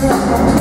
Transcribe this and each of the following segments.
Thank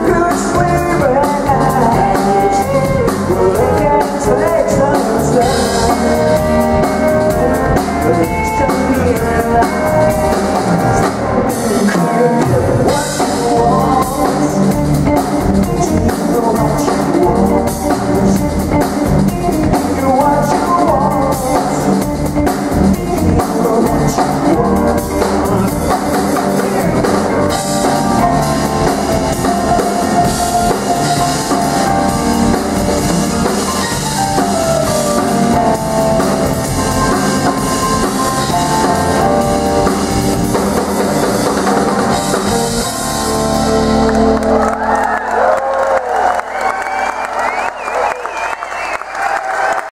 good sleep.